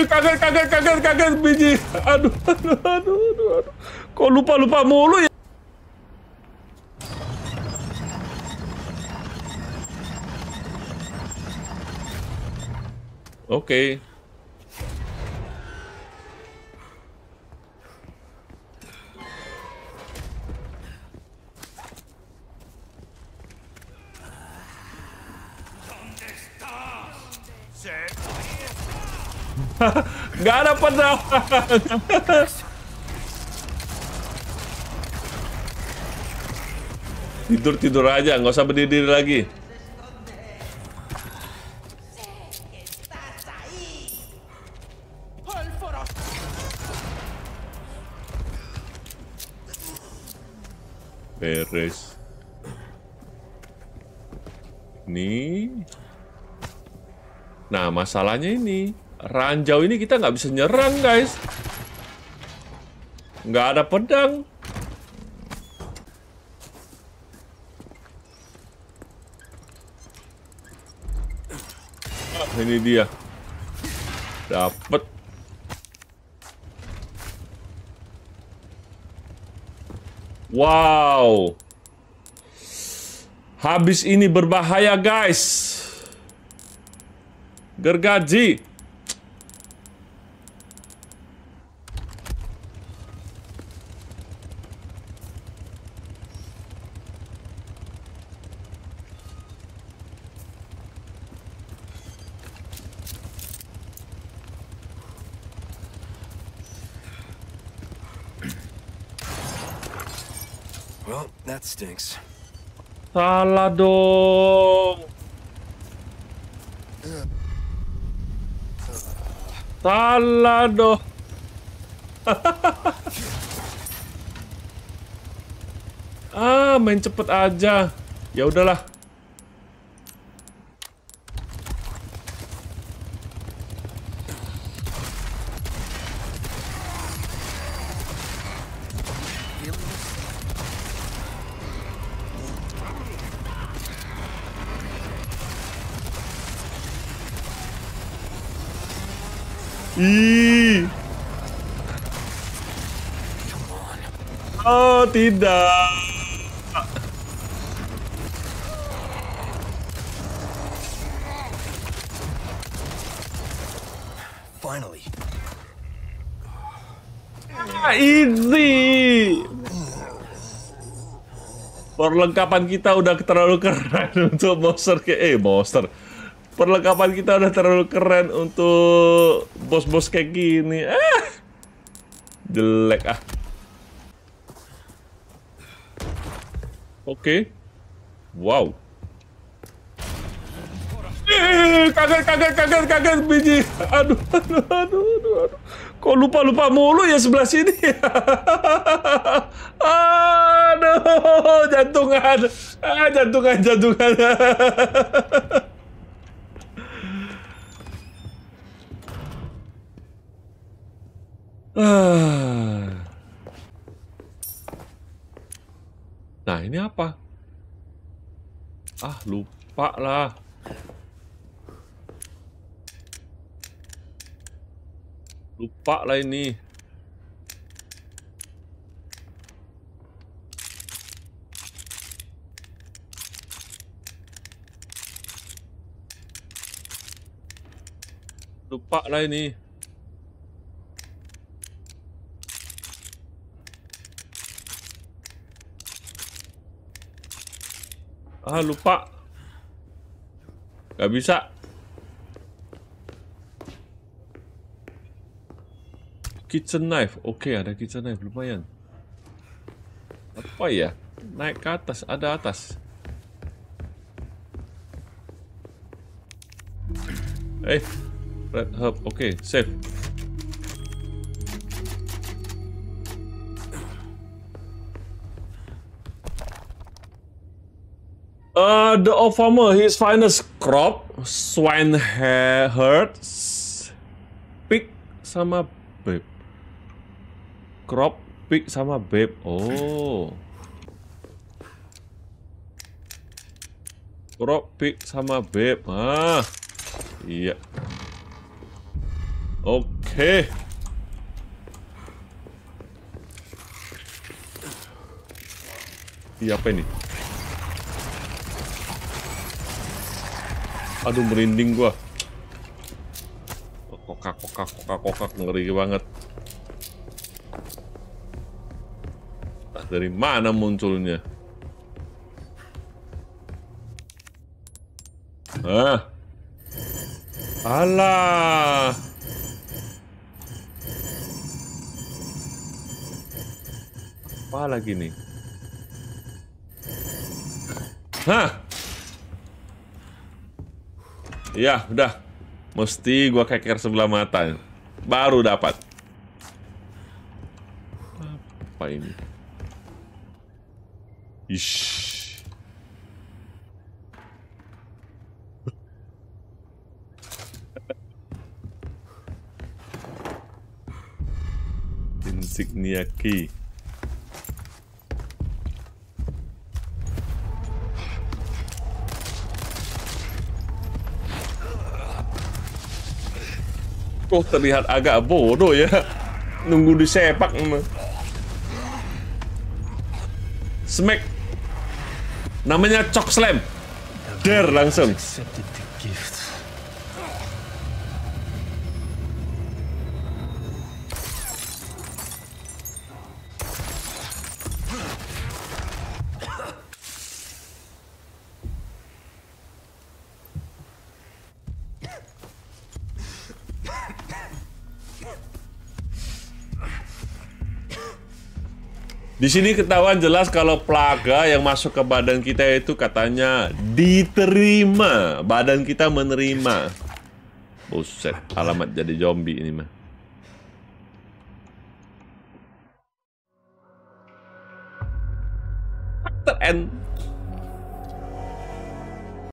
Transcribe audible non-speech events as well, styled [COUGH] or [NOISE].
Ih, kaget, kaget, kaget, kaget biji. Aduh, aduh, aduh, aduh, aduh. Kok lupa-lupa mulu ya? Oke. [LAUGHS] Gak ada pedang. tidur tidur aja, nggak usah berdiri lagi. Beres. Nih. Nah, masalahnya ini. Ranjau ini kita nggak bisa nyerang, guys. Nggak ada pedang. Ah, ini dia. Dapat. Wow. Habis ini berbahaya, guys. Gergaji. Well, that stinks. Salah dong. Salah dong. [LAUGHS] ah, main cepet aja. Ya udahlah. Ih. Oh, tidak. Finally. Ah, easy. Perlengkapan kita udah terlalu keren [LAUGHS] untuk monster ke eh monster. Perlengkapan kita udah terlalu keren untuk bos-bos kayak gini. Ah. Jelek ah. Oke. Wow. Eh, kaget, kaget, kaget, kaget biji. Aduh, aduh, aduh, aduh, aduh. Kok lupa-lupa mulu ya sebelah sini? [LAUGHS] aduh, jantungan. Ah, jantungan, jantungan. [LAUGHS] Ah. [SIGHS] Nah, ini apa? Ah, lupa lah. Lupa lah ini. Lupa lah ini. Ah, lupa. Gak bisa. Kitchen knife. Oke, ada kitchen knife. Lumayan. Apa ya? Naik ke atas. Ada atas. Eh. Red herb. Oke, save. Uh, the old farmer, his finest crop, swine hair herd, pig sama babe. Crop, pig sama babe. Oh. Crop, pig sama babe. Ah. Iya. Oke. Iya apa ini? Aduh merinding gua. Kokak kokak kokak kokak ngeri banget. Nah, dari mana munculnya? Ah. Alah. Apa lagi nih? Hah? Ya, udah. Mesti gua keker sebelah mata. Baru dapat. Apa ini? Ish. [LAUGHS] Insignia key. Kok terlihat agak bodoh ya. Nunggu disepak Smack. Namanya Chok Slam. Der langsung Di sini ketahuan jelas kalau plaga yang masuk ke badan kita itu katanya diterima, badan kita menerima. Buset, alamat jadi zombie ini mah. End.